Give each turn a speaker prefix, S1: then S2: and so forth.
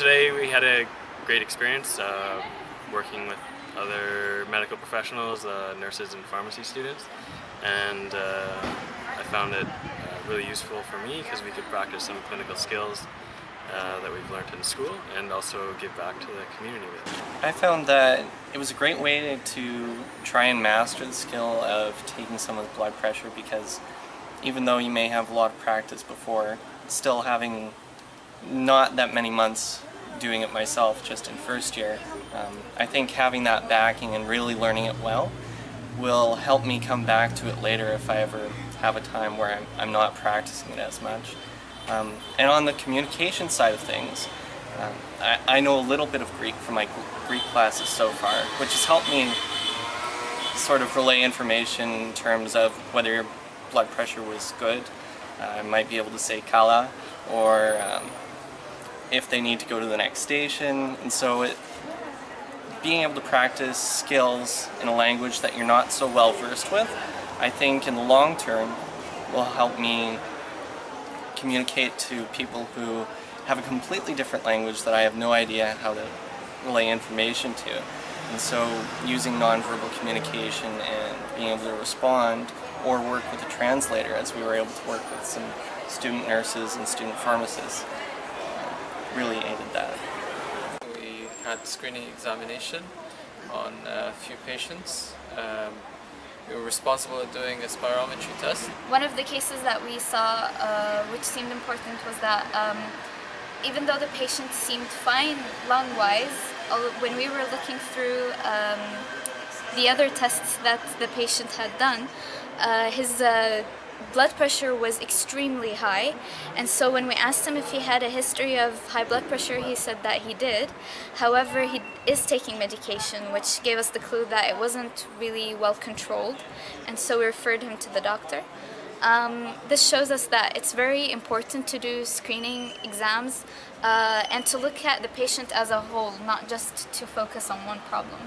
S1: Today we had a great experience uh, working with other medical professionals, uh, nurses and pharmacy students and uh, I found it uh, really useful for me because we could practice some clinical skills uh, that we've learned in school and also give back to the community with.
S2: I found that it was a great way to try and master the skill of taking someone's blood pressure because even though you may have a lot of practice before, still having not that many months doing it myself just in first year. Um, I think having that backing and really learning it well will help me come back to it later if I ever have a time where I'm, I'm not practicing it as much. Um, and on the communication side of things, um, I, I, know a little bit of Greek from my Greek classes so far, which has helped me sort of relay information in terms of whether your blood pressure was good. Uh, I might be able to say kala, or um, if they need to go to the next station. And so it, being able to practice skills in a language that you're not so well versed with, I think in the long term will help me communicate to people who have a completely different language that I have no idea how to relay information to. And so using nonverbal communication and being able to respond or work with a translator as we were able to work with some student nurses and student pharmacists really aided that.
S3: We had screening examination on a few patients. Um, we were responsible at doing a spirometry test.
S4: One of the cases that we saw uh, which seemed important was that um, even though the patient seemed fine lung-wise, when we were looking through um, the other tests that the patient had done, uh, his uh, blood pressure was extremely high. And so when we asked him if he had a history of high blood pressure he said that he did. However he is taking medication which gave us the clue that it wasn't really well controlled. And so we referred him to the doctor. Um, this shows us that it's very important to do screening exams uh, and to look at the patient as a whole, not just to focus on one problem.